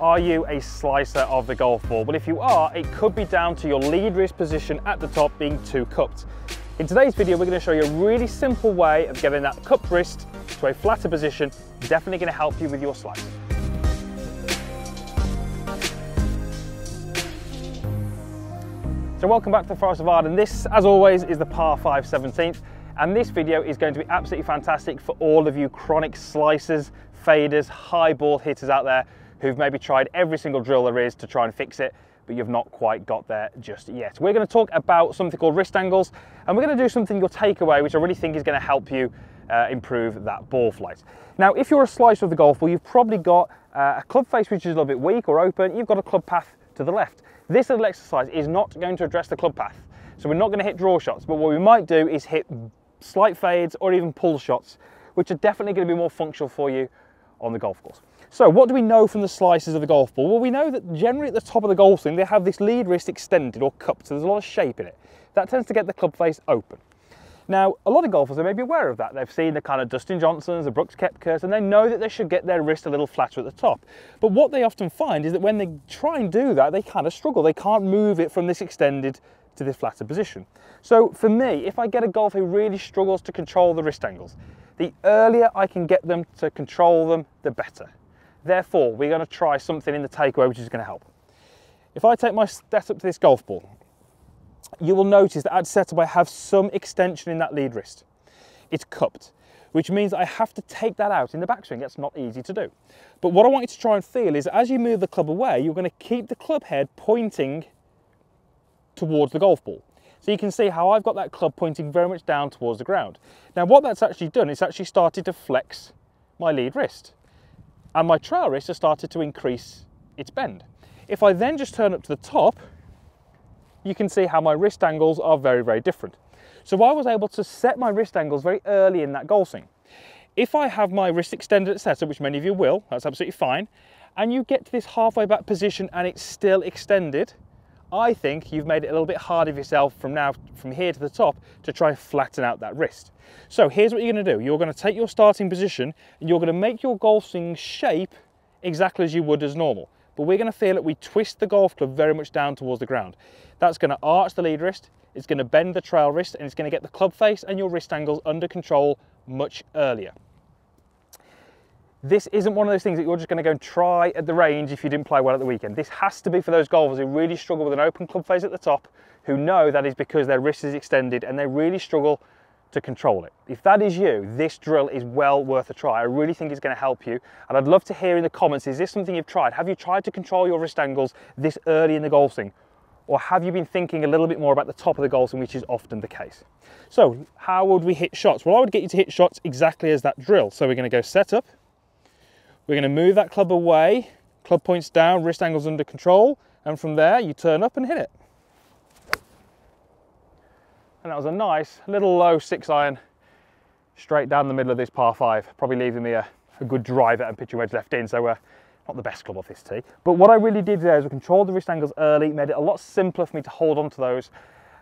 Are you a slicer of the golf ball? Well, if you are, it could be down to your lead wrist position at the top being too cupped. In today's video, we're gonna show you a really simple way of getting that cupped wrist to a flatter position, definitely gonna help you with your slicing. So welcome back to the Forest of Arden. This, as always, is the par 5 17th. And this video is going to be absolutely fantastic for all of you chronic slicers, faders, high ball hitters out there who've maybe tried every single drill there is to try and fix it, but you've not quite got there just yet. We're going to talk about something called wrist angles, and we're going to do something you'll take away, which I really think is going to help you uh, improve that ball flight. Now, if you're a slicer of the golf ball, you've probably got uh, a club face which is a little bit weak or open, you've got a club path to the left. This little exercise is not going to address the club path. So we're not going to hit draw shots, but what we might do is hit slight fades or even pull shots, which are definitely going to be more functional for you on the golf course. So what do we know from the slices of the golf ball? Well, we know that generally at the top of the golf swing, they have this lead wrist extended or cupped, so there's a lot of shape in it. That tends to get the club face open. Now, a lot of golfers are maybe aware of that. They've seen the kind of Dustin Johnsons, the Brooks Koepkas, and they know that they should get their wrist a little flatter at the top. But what they often find is that when they try and do that, they kind of struggle. They can't move it from this extended to this flatter position. So for me, if I get a golfer who really struggles to control the wrist angles, the earlier I can get them to control them, the better. Therefore, we're going to try something in the takeaway which is going to help. If I take my step up to this golf ball, you will notice that at setup I have some extension in that lead wrist. It's cupped, which means I have to take that out in the backswing. That's not easy to do. But what I want you to try and feel is as you move the club away, you're going to keep the club head pointing towards the golf ball. So you can see how I've got that club pointing very much down towards the ground. Now what that's actually done is actually started to flex my lead wrist. And my trail wrist has started to increase its bend. If I then just turn up to the top, you can see how my wrist angles are very, very different. So I was able to set my wrist angles very early in that golf swing. If I have my wrist extended at setup, which many of you will, that's absolutely fine, and you get to this halfway back position and it's still extended, I think you've made it a little bit harder for yourself from now, from here to the top, to try and flatten out that wrist. So here's what you're gonna do. You're gonna take your starting position and you're gonna make your golf swing shape exactly as you would as normal but we're going to feel that we twist the golf club very much down towards the ground. That's going to arch the lead wrist, it's going to bend the trail wrist, and it's going to get the club face and your wrist angles under control much earlier. This isn't one of those things that you're just going to go and try at the range if you didn't play well at the weekend. This has to be for those golfers who really struggle with an open club face at the top, who know that is because their wrist is extended and they really struggle to control it. If that is you, this drill is well worth a try. I really think it's going to help you. And I'd love to hear in the comments, is this something you've tried? Have you tried to control your wrist angles this early in the golf swing? Or have you been thinking a little bit more about the top of the golf swing, which is often the case? So how would we hit shots? Well, I would get you to hit shots exactly as that drill. So we're going to go set up. We're going to move that club away, club points down, wrist angles under control. And from there, you turn up and hit it and that was a nice little low six iron straight down the middle of this par five, probably leaving me a, a good driver and pitching wedge left in. So uh, not the best club off this tee. But what I really did there is I controlled the wrist angles early, made it a lot simpler for me to hold on to those.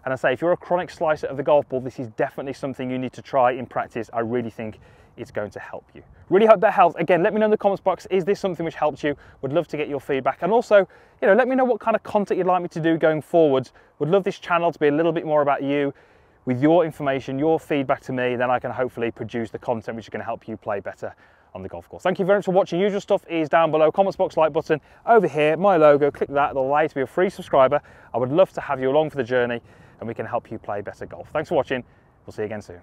And I say, if you're a chronic slicer of the golf ball, this is definitely something you need to try in practice. I really think it's going to help you. Really hope that helps. Again, let me know in the comments box, is this something which helped you? Would love to get your feedback. And also, you know, let me know what kind of content you'd like me to do going forwards. Would love this channel to be a little bit more about you with your information, your feedback to me, then I can hopefully produce the content which is going to help you play better on the golf course. Thank you very much for watching. Usual stuff is down below. Comments box, like button over here, my logo. Click that. It'll allow you to be a free subscriber. I would love to have you along for the journey and we can help you play better golf. Thanks for watching. We'll see you again soon.